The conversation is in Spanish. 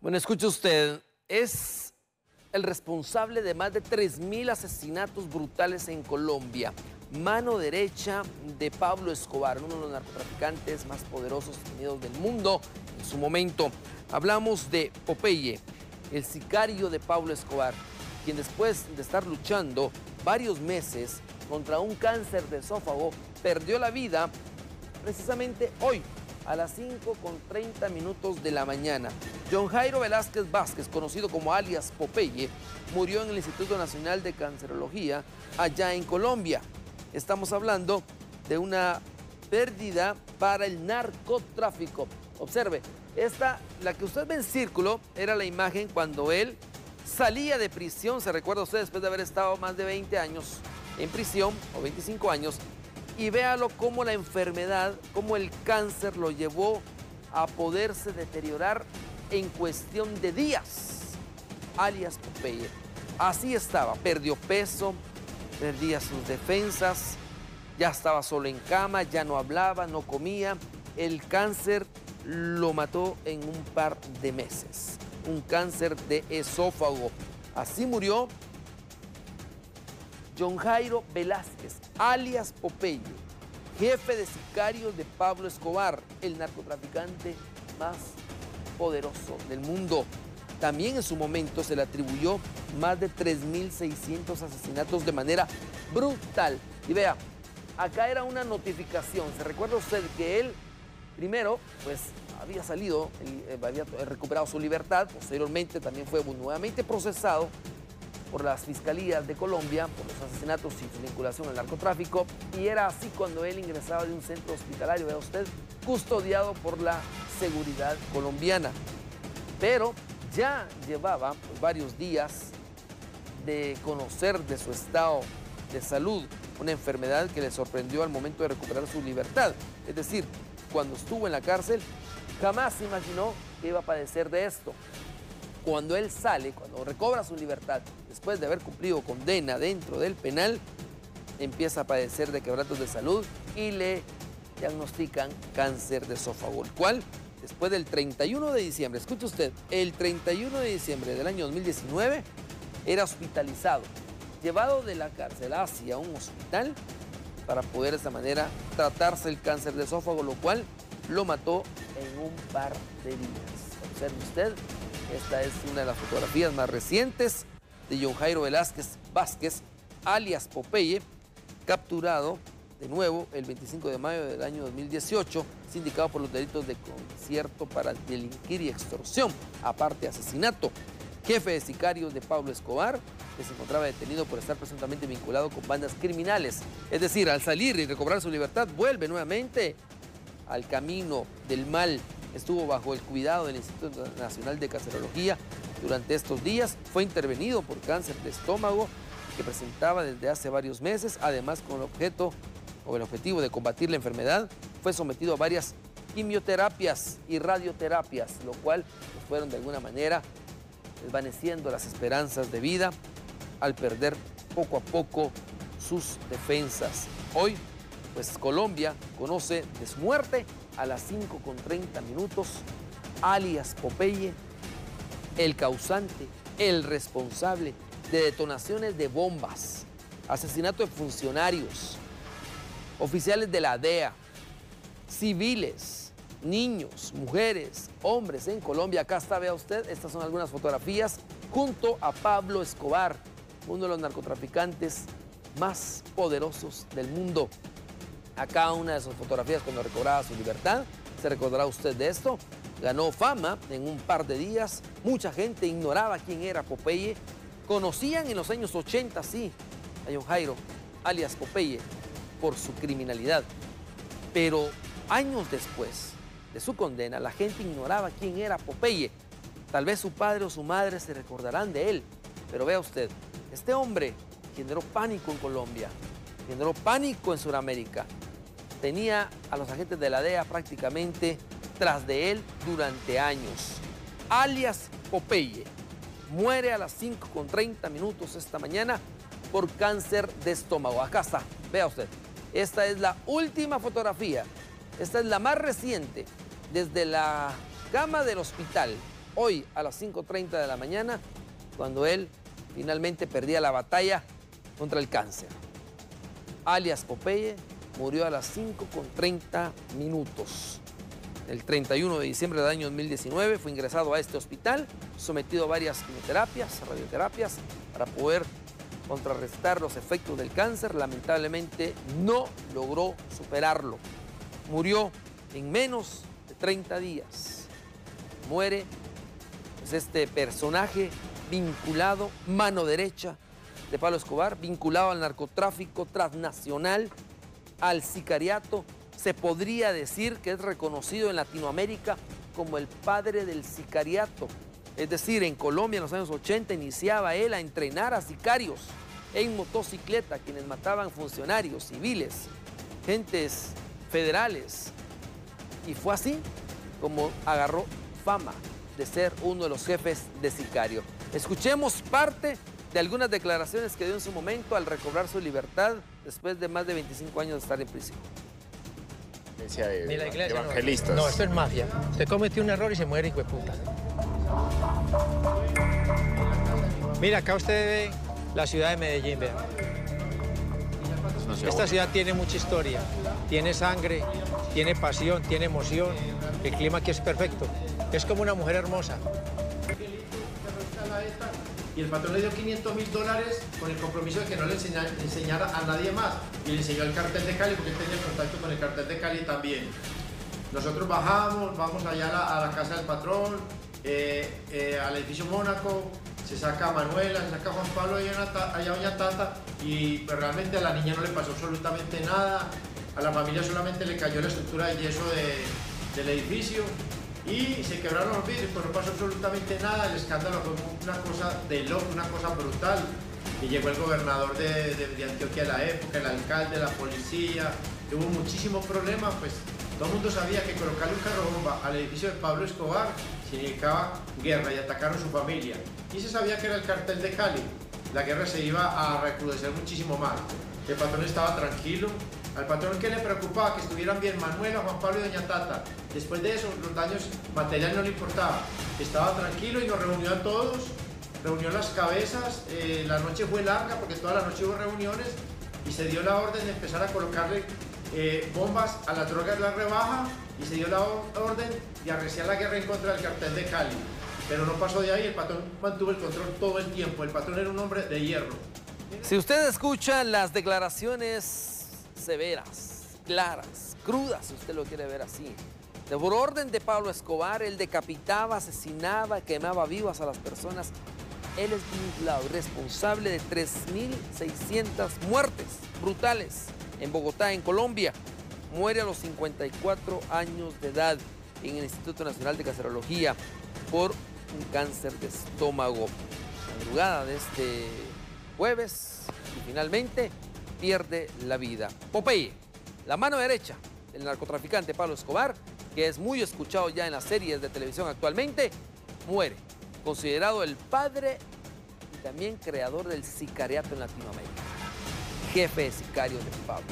Bueno, escuche usted, es el responsable de más de 3.000 asesinatos brutales en Colombia. Mano derecha de Pablo Escobar, uno de los narcotraficantes más poderosos tenidos del mundo en su momento. Hablamos de Popeye, el sicario de Pablo Escobar, quien después de estar luchando varios meses contra un cáncer de esófago, perdió la vida precisamente hoy, a las 5 con 30 minutos de la mañana. John Jairo Velázquez Vázquez, conocido como alias Popeye, murió en el Instituto Nacional de Cancerología allá en Colombia. Estamos hablando de una pérdida para el narcotráfico. Observe, esta, la que usted ve en círculo, era la imagen cuando él salía de prisión, se recuerda usted, después de haber estado más de 20 años en prisión, o 25 años, y véalo cómo la enfermedad, cómo el cáncer lo llevó a poderse deteriorar en cuestión de días, alias Popeye. Así estaba, perdió peso, perdía sus defensas, ya estaba solo en cama, ya no hablaba, no comía. El cáncer lo mató en un par de meses, un cáncer de esófago. Así murió John Jairo Velázquez, alias Popeye, jefe de sicarios de Pablo Escobar, el narcotraficante más poderoso del mundo. También en su momento se le atribuyó más de 3.600 asesinatos de manera brutal. Y vea, acá era una notificación. ¿Se recuerda usted que él primero pues había salido, eh, había recuperado su libertad, posteriormente también fue nuevamente procesado por las fiscalías de Colombia por los asesinatos y su vinculación al narcotráfico y era así cuando él ingresaba de un centro hospitalario, vea usted, custodiado por la seguridad colombiana. Pero ya llevaba varios días de conocer de su estado de salud, una enfermedad que le sorprendió al momento de recuperar su libertad. Es decir, cuando estuvo en la cárcel, jamás imaginó que iba a padecer de esto cuando él sale, cuando recobra su libertad, después de haber cumplido condena dentro del penal, empieza a padecer de quebrantos de salud y le diagnostican cáncer de esófago, el cual después del 31 de diciembre, escuche usted, el 31 de diciembre del año 2019 era hospitalizado, llevado de la cárcel hacia un hospital para poder de esa manera tratarse el cáncer de esófago, lo cual lo mató en un par de días. Observe usted esta es una de las fotografías más recientes de John Jairo Velázquez Vázquez, alias Popeye, capturado de nuevo el 25 de mayo del año 2018, sindicado por los delitos de concierto para delinquir y extorsión, aparte asesinato. Jefe de sicarios de Pablo Escobar, que se encontraba detenido por estar presuntamente vinculado con bandas criminales. Es decir, al salir y recobrar su libertad, vuelve nuevamente al camino del mal estuvo bajo el cuidado del Instituto Nacional de Cancerología durante estos días. Fue intervenido por cáncer de estómago que presentaba desde hace varios meses. Además, con el objeto o el objetivo de combatir la enfermedad, fue sometido a varias quimioterapias y radioterapias, lo cual fueron de alguna manera desvaneciendo las esperanzas de vida al perder poco a poco sus defensas. Hoy, pues Colombia conoce de su muerte a las 5 con 30 minutos, alias Popeye, el causante, el responsable de detonaciones de bombas, asesinato de funcionarios, oficiales de la DEA, civiles, niños, mujeres, hombres en Colombia. Acá está, vea usted, estas son algunas fotografías junto a Pablo Escobar, uno de los narcotraficantes más poderosos del mundo acá una de sus fotografías cuando recobraba su libertad. Se recordará usted de esto. Ganó fama en un par de días. Mucha gente ignoraba quién era Popeye. Conocían en los años 80, sí, a John Jairo, alias Popeye, por su criminalidad. Pero años después de su condena, la gente ignoraba quién era Popeye. Tal vez su padre o su madre se recordarán de él. Pero vea usted, este hombre generó pánico en Colombia, generó pánico en Sudamérica, tenía a los agentes de la DEA prácticamente tras de él durante años. Alias Popeye muere a las 5 con 30 minutos esta mañana por cáncer de estómago. Acá está, vea usted. Esta es la última fotografía. Esta es la más reciente desde la cama del hospital. hoy a las 5.30 de la mañana, cuando él finalmente perdía la batalla contra el cáncer. Alias Popeye murió a las 5.30 minutos. El 31 de diciembre del año 2019 fue ingresado a este hospital, sometido a varias quimioterapias, radioterapias, para poder contrarrestar los efectos del cáncer. Lamentablemente no logró superarlo. Murió en menos de 30 días. Muere pues, este personaje vinculado, mano derecha de Pablo Escobar, vinculado al narcotráfico transnacional, al sicariato. Se podría decir que es reconocido en Latinoamérica como el padre del sicariato. Es decir, en Colombia en los años 80 iniciaba él a entrenar a sicarios en motocicleta, quienes mataban funcionarios civiles, gentes federales. Y fue así como agarró fama de ser uno de los jefes de sicario. Escuchemos parte de algunas declaraciones que dio en su momento al recobrar su libertad después de más de 25 años de estar en prisión. De Ni la iglesia, no. evangelistas. No, esto es mafia. Se cometió un error y se muere, hijo de puta. Mira, acá usted ve la ciudad de Medellín, vea. Esta ciudad tiene mucha historia, tiene sangre, tiene pasión, tiene emoción. El clima aquí es perfecto. Es como una mujer hermosa. Y el patrón le dio 500 mil dólares con el compromiso de que no le enseña- le enseñara a nadie más. Y le enseñó el cartel de Cali porque él tenía contacto con el cartel de Cali también. Nosotros bajamos, vamos allá a la, a la casa del patrón, eh, eh, al edificio Mónaco, se saca a Manuela, se saca a Juan Pablo allá, a Doña Tata y pues, realmente a la niña no le pasó absolutamente nada. A la familia solamente le cayó la estructura de yeso de- del edificio y se quebraron los vidrios, pero no pasó absolutamente nada. El escándalo fue una cosa de loco, una cosa brutal. Y llegó el gobernador de, Antioquia de la época, el alcalde, la policía, y hubo muchísimos problemas, pues todo el mundo sabía que colocarle un carro al edificio de Pablo Escobar significaba guerra y atacaron su familia. Y se sabía que era el cartel de Cali. La guerra se iba a recrudecer muchísimo más. El patrón estaba tranquilo. Al patrón que le preocupaba que estuvieran bien Manuela, Juan Pablo y Doña Tata. Después de eso, los daños materiales no le importaba. Estaba tranquilo y nos reunió a todos, reunió las cabezas. eh, la noche fue larga porque toda la noche hubo reuniones y se dio la orden de empezar a colocarle eh, bombas a las drogas de la rebaja y se dio la orden de arreciar la guerra en contra del cartel de Cali. Pero no pasó de ahí, el patrón mantuvo el control todo el tiempo. El patrón era un hombre de hierro. Si usted escucha las declaraciones severas, claras, crudas, si usted lo quiere ver así, de por orden de Pablo Escobar, él decapitaba, asesinaba, quemaba vivas a las personas. Él es vinculado responsable de 3.600 muertes brutales en Bogotá, en Colombia. Muere a los 54 años de edad en el Instituto Nacional de Cancerología por un cáncer de estómago. Madrugada de este jueves y finalmente pierde la vida. Popeye, la mano derecha del narcotraficante Pablo Escobar, que es muy escuchado ya en las series de televisión actualmente, muere, considerado el padre y también creador del sicariato en Latinoamérica, jefe de sicarios de Pablo.